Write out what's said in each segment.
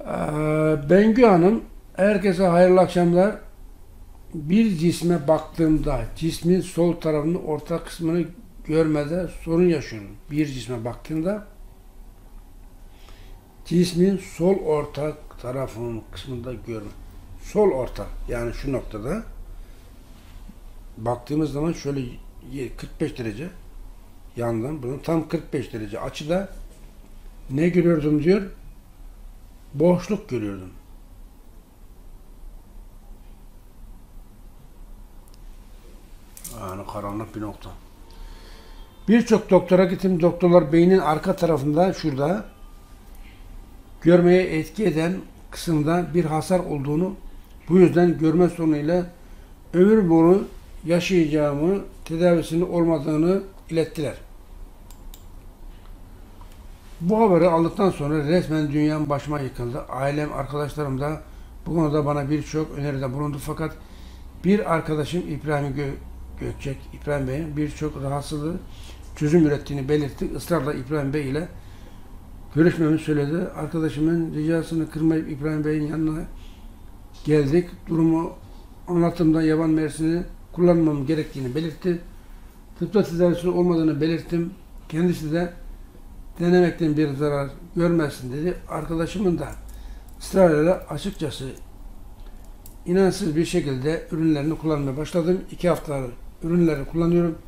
Ee, Bengü Hanım, herkese hayırlı akşamlar. Bir cisme baktığımda cismin sol tarafının orta kısmını görmede sorun yaşıyorum. Bir cisme baktığımda cismin sol orta tarafının kısmında görme. Sol orta yani şu noktada baktığımız zaman şöyle 45 derece yandan bunun tam 45 derece açıda ne görüyordum diyor boşluk görüyordum. Yani karanlık bir nokta. Birçok doktora gittim. Doktorlar beynin arka tarafında şurada görmeye etki eden kısımda bir hasar olduğunu bu yüzden görme sorunuyla ömür boyu yaşayacağımı tedavisinin olmadığını ilettiler. Bu haberi aldıktan sonra resmen dünyam başıma yıkıldı. Ailem, arkadaşlarım da bu konuda bana birçok öneride bulundu. Fakat bir arkadaşım İbrahim Gö Gökçek, İbrahim Bey'in birçok rahatsızlığı çözüm ürettiğini belirtti. Israrla İbrahim Bey ile görüşmemi söyledi. Arkadaşımın ricasını kırmayıp İbrahim Bey'in yanına geldik. Durumu anlattığımda yaban mersini kullanmam gerektiğini belirtti. Tıpta tedavisi olmadığını belirttim. Kendisi de denemekten bir zarar görmezsin dedi. Arkadaşımın da ısrarıyla açıkçası inançsız bir şekilde ürünlerini kullanmaya başladım. İki hafta ürünleri kullanıyorum.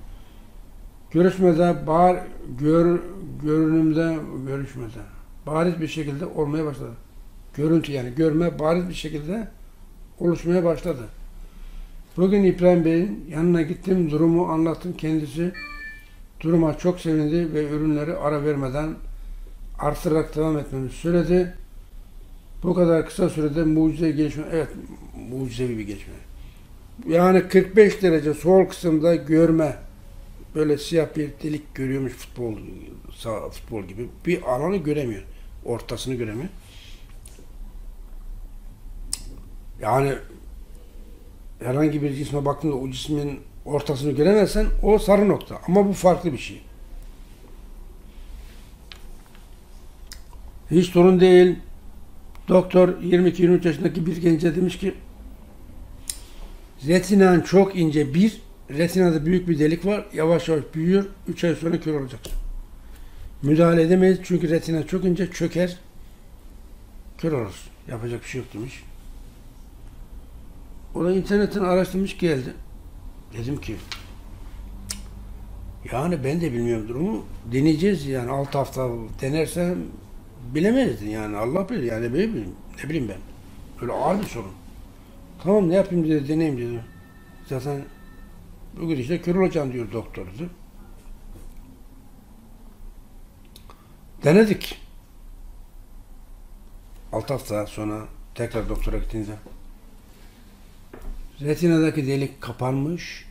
Görüşmede bağır, gör, görünümde, görüşmede bariz bir şekilde olmaya başladı. Görüntü yani görme bariz bir şekilde oluşmaya başladı. Bugün İbrahim Bey'in yanına gittim, durumu anlattım. Kendisi duruma çok sevindi ve ürünleri ara vermeden artırarak devam etmemi söyledi. Bu kadar kısa sürede mucize gelişme, evet mucizevi bir gelişme. Yani 45 derece sol kısımda görme, böyle siyah bir delik görüyormuş futbol sağ, futbol gibi. Bir alanı göremiyor. Ortasını göremiyor. Yani herhangi bir cisme baktığında o cismin ortasını göremezsen o sarı nokta. Ama bu farklı bir şey. Hiç sorun değil. Doktor 22-23 yaşındaki bir gence demiş ki retinan çok ince bir, retinada büyük bir delik var. Yavaş yavaş büyüyor. 3 ay sonra kör olacaksın. Müdahale edemeyiz çünkü retina çok ince çöker. Kör olursun. Yapacak bir şey yok demiş. O da internetten araştırmış geldi. Dedim ki yani ben de bilmiyorum durumu. Deneyeceğiz yani 6 hafta denersem bilemezdin yani Allah bilir yani ne bileyim, ne bileyim ben. Böyle ağır bir sorun. Tamam ne yapayım dedi deneyim dedi. Zaten bugün işte kör olacağım diyor doktor dedi. Denedik. 6 hafta sonra tekrar doktora gittiğinizde retinadaki delik kapanmış,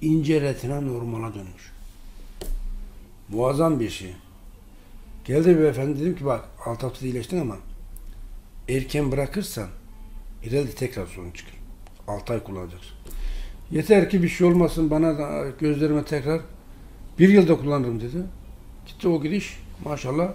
ince retina normala dönmüş. Muazzam bir şey. Geldi bir efendi dedim ki bak alt haftada iyileştin ama erken bırakırsan ileride tekrar sorun çıkar. 6 ay kullanacaksın. Yeter ki bir şey olmasın bana da gözlerime tekrar bir yılda kullanırım dedi. Gitti o gidiş maşallah